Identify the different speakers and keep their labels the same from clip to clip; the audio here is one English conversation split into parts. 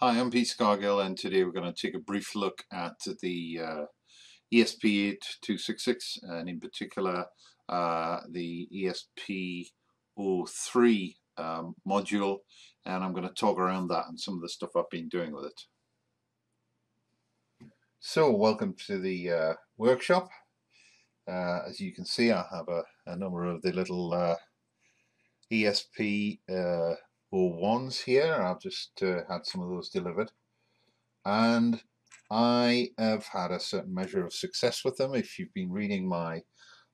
Speaker 1: Hi, I'm Pete Scargill and today we're going to take a brief look at the uh, ESP8266 and in particular uh, the ESP03 um, module and I'm going to talk around that and some of the stuff I've been doing with it. So welcome to the uh, workshop. Uh, as you can see I have a, a number of the little uh, ESP uh, ones here. I've just uh, had some of those delivered and I have had a certain measure of success with them. If you've been reading my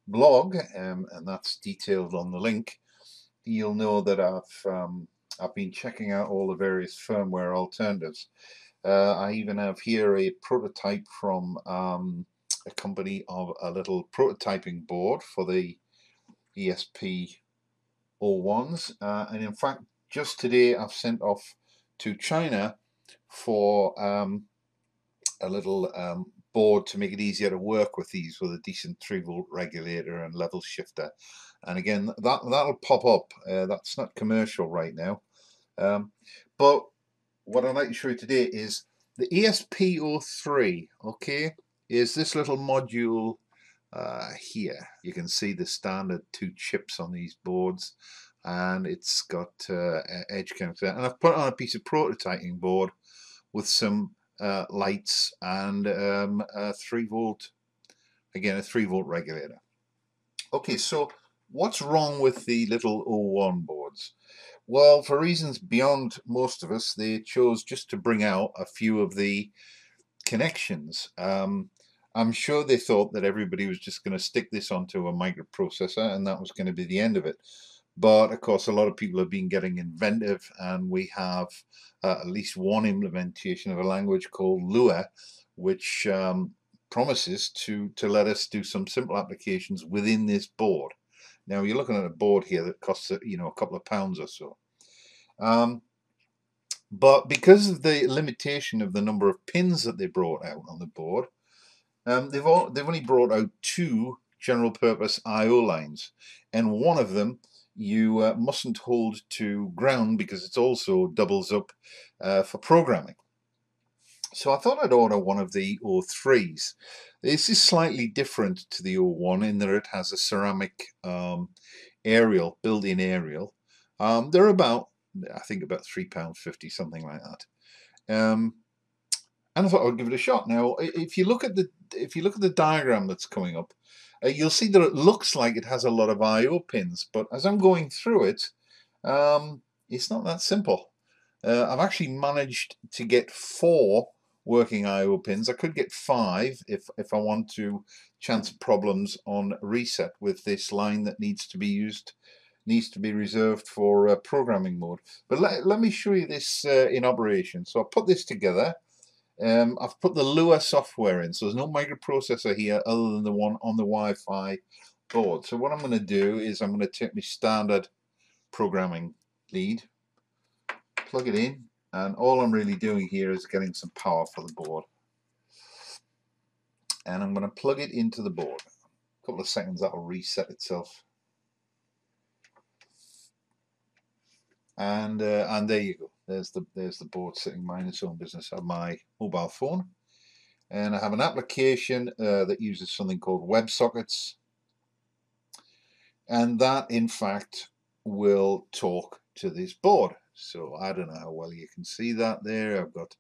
Speaker 1: blog, um, and that's detailed on the link, you'll know that I've um, I've been checking out all the various firmware alternatives. Uh, I even have here a prototype from um, a company of a little prototyping board for the ESP 01s, uh, and in fact, just today I've sent off to China for um, a little um, board to make it easier to work with these with a decent 3 volt regulator and level shifter. And again that that'll pop up. Uh, that's not commercial right now. Um, but what I'd like to show you today is the ESP03 okay? Is this little module uh, here. You can see the standard two chips on these boards and it's got uh, edge counter and I've put on a piece of prototyping board with some uh, lights and um, a 3 volt, again a 3 volt regulator. Okay, so what's wrong with the little 01 boards? Well, for reasons beyond most of us, they chose just to bring out a few of the connections. Um, I'm sure they thought that everybody was just going to stick this onto a microprocessor and that was going to be the end of it. But of course, a lot of people have been getting inventive, and we have uh, at least one implementation of a language called Lua, which um, promises to, to let us do some simple applications within this board. Now, you're looking at a board here that costs you know a couple of pounds or so. Um, but because of the limitation of the number of pins that they brought out on the board, um, they've, all, they've only brought out two general purpose I.O. lines, and one of them you uh, mustn't hold to ground because it also doubles up uh, for programming. So I thought I'd order one of the O3s. This is slightly different to the O1 in that it has a ceramic um, aerial, built-in aerial. Um, they're about, I think about £3.50, something like that. Um, and I thought I'd give it a shot. Now, if you look at the if you look at the diagram that's coming up, uh, you'll see that it looks like it has a lot of I.O. pins, but as I'm going through it, um, it's not that simple. Uh, I've actually managed to get four working I.O. pins. I could get five if, if I want to chance problems on reset with this line that needs to be used needs to be reserved for uh, programming mode. But let, let me show you this uh, in operation. So I'll put this together um, I've put the Lua software in, so there's no microprocessor here other than the one on the Wi-Fi board. So what I'm going to do is I'm going to take my standard programming lead, plug it in, and all I'm really doing here is getting some power for the board. And I'm going to plug it into the board. A couple of seconds that will reset itself. And uh, and there you go. There's the there's the board sitting minding its own business on my mobile phone. And I have an application uh, that uses something called WebSockets. And that, in fact, will talk to this board. So I don't know how well you can see that there. I've got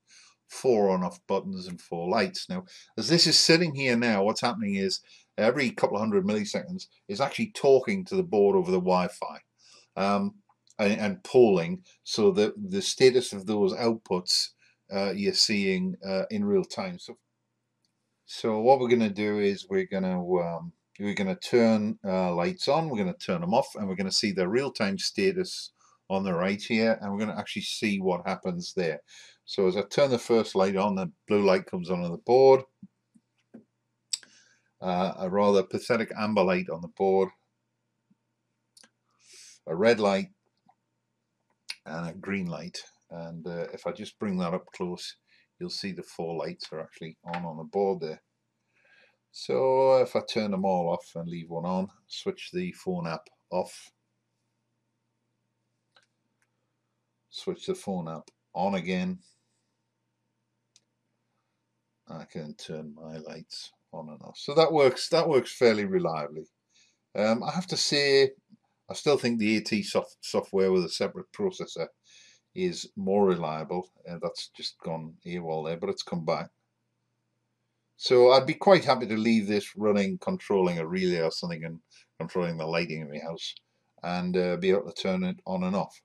Speaker 1: four on-off buttons and four lights. Now, as this is sitting here now, what's happening is every couple of hundred milliseconds is actually talking to the board over the Wi-Fi. Um, and, and polling so that the status of those outputs uh, you're seeing uh, in real time. So, so what we're going to do is we're going to um, we're going to turn uh, lights on, we're going to turn them off, and we're going to see the real-time status on the right here, and we're going to actually see what happens there. So as I turn the first light on, the blue light comes on on the board. Uh, a rather pathetic amber light on the board. A red light and a green light and uh, if I just bring that up close you'll see the four lights are actually on on the board there so if I turn them all off and leave one on switch the phone app off switch the phone app on again I can turn my lights on and off. So that works. That works fairly reliably. Um, I have to say, I still think the AT soft software with a separate processor is more reliable. Uh, that's just gone AWOL there, but it's come back. So I'd be quite happy to leave this running, controlling a relay or something and controlling the lighting in my house and uh, be able to turn it on and off.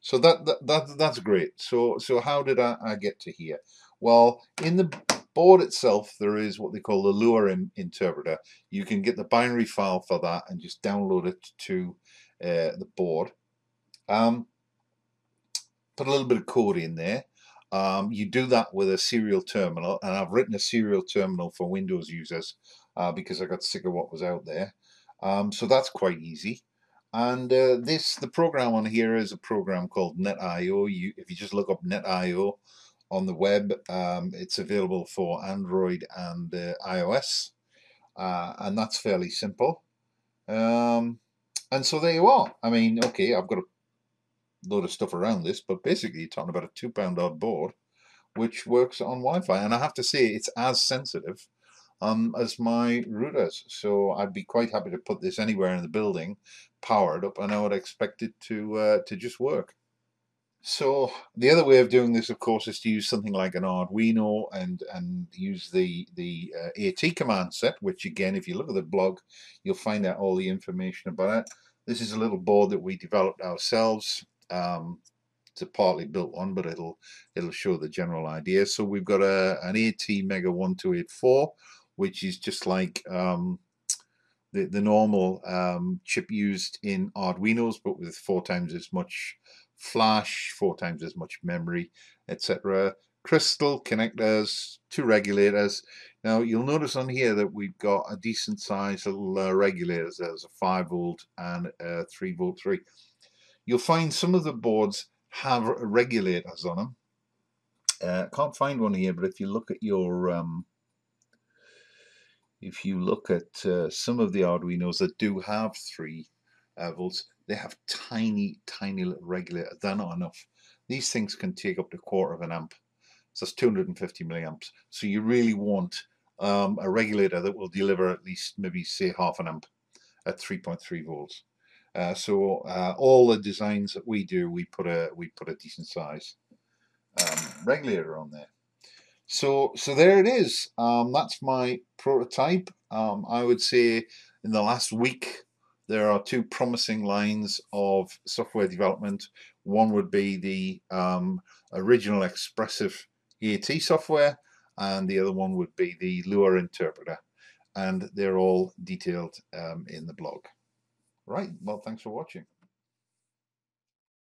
Speaker 1: So that, that, that that's great. So so how did I, I get to here? Well, in the board itself, there is what they call the Lua in, interpreter. You can get the binary file for that and just download it to uh, the board. Um, put a little bit of code in there. Um, you do that with a serial terminal, and I've written a serial terminal for Windows users uh, because I got sick of what was out there. Um, so that's quite easy. And uh, this, the program on here is a program called NetIO. You, if you just look up NetIO on the web, um, it's available for Android and uh, iOS, uh, and that's fairly simple. Um, and so there you are. I mean, okay, I've got a load of stuff around this, but basically you're talking about a two pound odd board, which works on Wi-Fi, and I have to say it's as sensitive um, as my routers. So I'd be quite happy to put this anywhere in the building, powered up, and I would expect it to uh, to just work. So the other way of doing this, of course, is to use something like an Arduino and and use the the uh, AT command set, which again, if you look at the blog, you'll find out all the information about it. This is a little board that we developed ourselves. Um, it's a partly built one, but it'll it'll show the general idea. So we've got a an AT Mega 1284 which is just like um, the, the normal um, chip used in Arduinos, but with four times as much flash, four times as much memory, etc. Crystal connectors, two regulators. Now you'll notice on here that we've got a decent size little uh, regulators. There's a 5 volt and a 3 volt 3. You'll find some of the boards have regulators on them. Uh, can't find one here, but if you look at your um, if you look at uh, some of the Arduinos that do have three uh, volts, they have tiny, tiny little regulator. They're not enough. These things can take up to a quarter of an amp. So that's 250 milliamps. So you really want um, a regulator that will deliver at least maybe say half an amp at 3.3 volts. Uh, so uh, all the designs that we do, we put a we put a decent size um, regulator on there. So, so there it is. Um, that's my prototype. Um, I would say in the last week there are two promising lines of software development. One would be the um, original Espressif EAT software and the other one would be the Lua interpreter and they're all detailed um, in the blog. Right, well thanks for watching.